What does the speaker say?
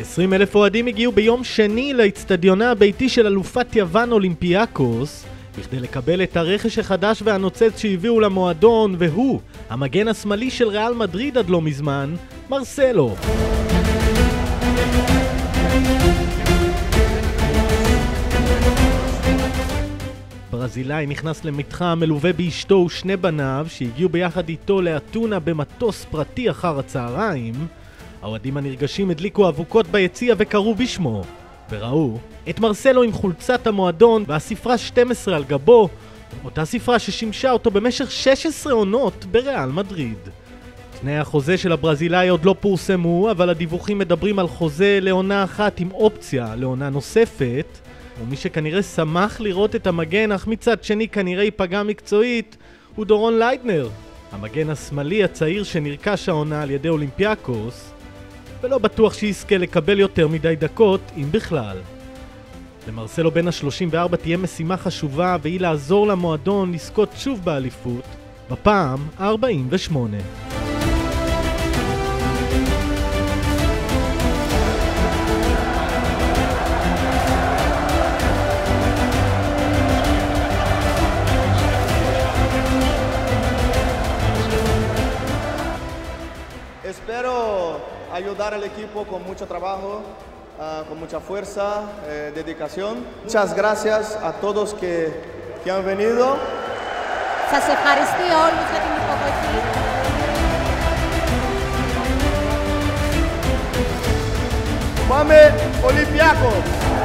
20 אלף אוהדים הגיעו ביום שני לאצטדיונה הביתי של אלופת יוון אולימפיאקוס בכדי לקבל את הרכש החדש והנוצץ שהביאו למועדון והוא, המגן השמאלי של ריאל מדריד עד לא מזמן, מרסלו. ברזילאי נכנס למתחם מלווה באשתו ושני בניו שהגיעו ביחד איתו לאתונה במטוס פרטי אחר הצהריים האוהדים הנרגשים הדליקו אבוקות ביציע וקראו בשמו וראו את מרסלו עם חולצת המועדון והספרה 12 על גבו אותה ספרה ששימשה אותו במשך 16 עונות בריאל מדריד. תנאי החוזה של הברזילאי עוד לא פורסמו אבל הדיווחים מדברים על חוזה לעונה אחת עם אופציה לעונה נוספת ומי שכנראה שמח לראות את המגן, אך מצד שני כנראה ייפגע מקצועית, הוא דורון לייטנר, המגן השמאלי הצעיר שנרכש העונה על ידי אולימפיאקוס, ולא בטוח שיזכה לקבל יותר מדי דקות, אם בכלל. למרסלו בן ה-34 תהיה משימה חשובה, והיא לעזור למועדון לזכות שוב באליפות, בפעם ה-48. Espero ayudar al equipo con mucho trabajo, uh, con mucha fuerza, eh, dedicación. Muchas gracias a todos que, que han venido. Σας ευχαριστώ όλους για την υποδοχή. ¡Πάμε Olympiacos!